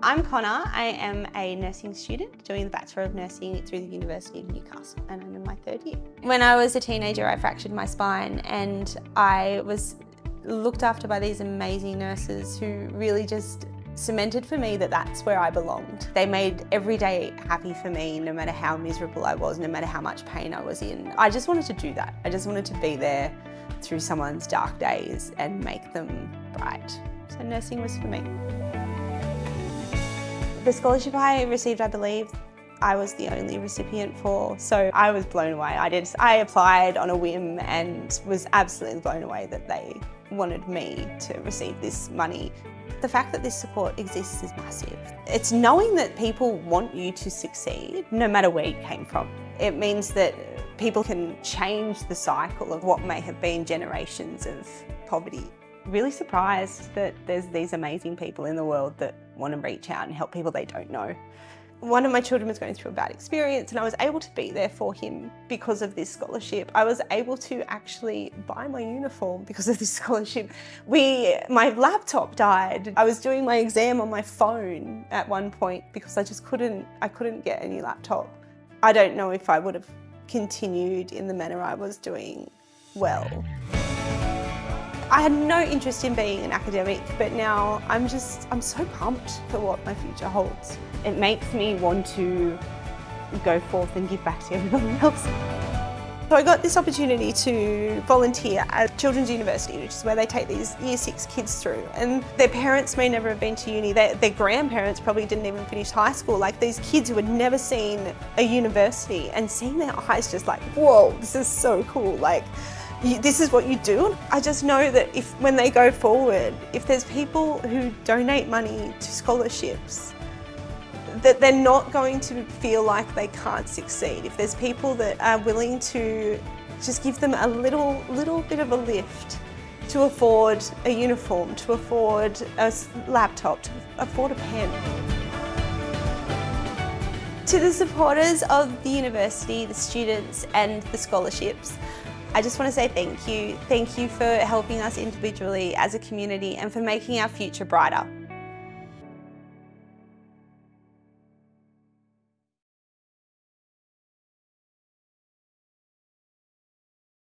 I'm Connar. I am a nursing student doing the Bachelor of Nursing through the University of Newcastle and I'm in my third year. When I was a teenager I fractured my spine and I was looked after by these amazing nurses who really just cemented for me that that's where I belonged. They made every day happy for me no matter how miserable I was, no matter how much pain I was in. I just wanted to do that. I just wanted to be there through someone's dark days and make them bright. So nursing was for me. The scholarship I received, I believe, I was the only recipient for, so I was blown away. I did. I applied on a whim and was absolutely blown away that they wanted me to receive this money. The fact that this support exists is massive. It's knowing that people want you to succeed, no matter where you came from. It means that people can change the cycle of what may have been generations of poverty. Really surprised that there's these amazing people in the world that want to reach out and help people they don't know. One of my children was going through a bad experience and I was able to be there for him because of this scholarship. I was able to actually buy my uniform because of this scholarship. We, my laptop died. I was doing my exam on my phone at one point because I just couldn't, I couldn't get a new laptop. I don't know if I would have continued in the manner I was doing well. I had no interest in being an academic, but now I'm just, I'm so pumped for what my future holds. It makes me want to go forth and give back to everyone else. So I got this opportunity to volunteer at Children's University, which is where they take these year six kids through. And their parents may never have been to uni, their, their grandparents probably didn't even finish high school. Like these kids who had never seen a university and seeing their eyes just like, whoa, this is so cool. Like, you, this is what you do. I just know that if when they go forward, if there's people who donate money to scholarships, that they're not going to feel like they can't succeed. If there's people that are willing to just give them a little, little bit of a lift to afford a uniform, to afford a laptop, to afford a pen. To the supporters of the university, the students and the scholarships, I just want to say thank you. Thank you for helping us individually as a community and for making our future brighter.